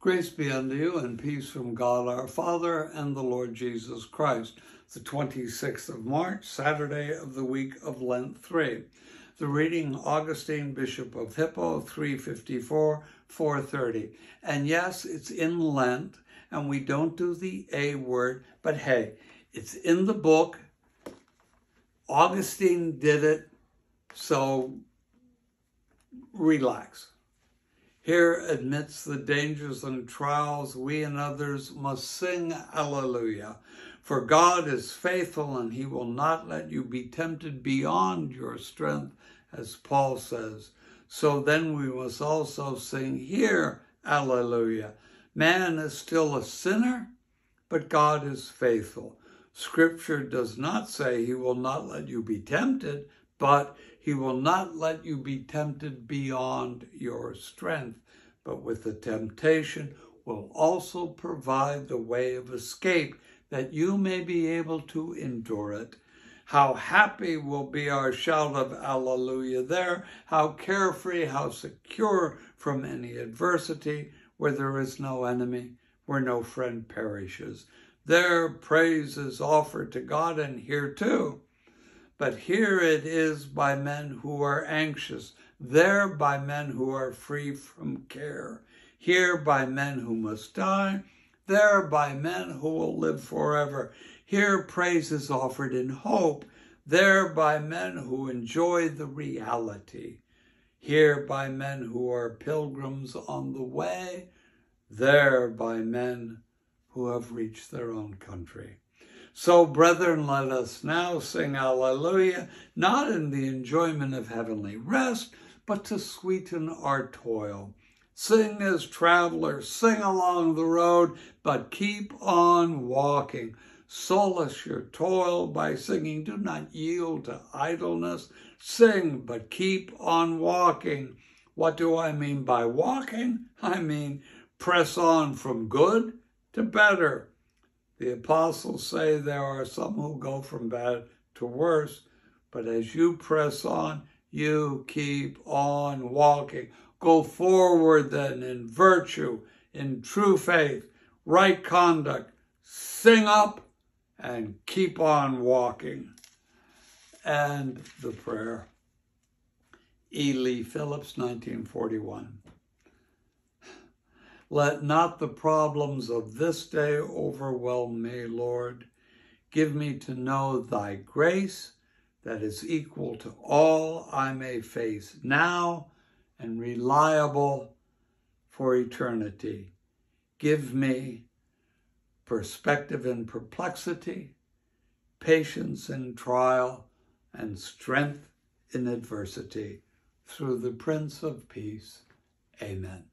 Grace be unto you and peace from God our Father and the Lord Jesus Christ. The 26th of March, Saturday of the week of Lent 3. The reading Augustine, Bishop of Hippo, 354, 430. And yes, it's in Lent, and we don't do the A word, but hey, it's in the book. Augustine did it, so relax. Here, amidst the dangers and trials, we and others must sing Alleluia. For God is faithful and he will not let you be tempted beyond your strength, as Paul says. So then we must also sing here, Alleluia. Man is still a sinner, but God is faithful. Scripture does not say he will not let you be tempted, but he will not let you be tempted beyond your strength, but with the temptation will also provide the way of escape that you may be able to endure it. How happy will be our shout of Alleluia there, how carefree, how secure from any adversity, where there is no enemy, where no friend perishes. There praise is offered to God, and here too but here it is by men who are anxious, there by men who are free from care, here by men who must die, there by men who will live forever. Here praise is offered in hope, there by men who enjoy the reality, here by men who are pilgrims on the way, there by men who have reached their own country. So, brethren, let us now sing Alleluia, not in the enjoyment of heavenly rest, but to sweeten our toil. Sing as travelers, sing along the road, but keep on walking. Solace your toil by singing. Do not yield to idleness. Sing, but keep on walking. What do I mean by walking? I mean press on from good to better the apostles say there are some who go from bad to worse, but as you press on, you keep on walking. Go forward then in virtue, in true faith, right conduct. Sing up and keep on walking. And the prayer. E. Lee Phillips, 1941. Let not the problems of this day overwhelm me, Lord. Give me to know thy grace that is equal to all I may face now and reliable for eternity. Give me perspective in perplexity, patience in trial, and strength in adversity. Through the Prince of Peace. Amen.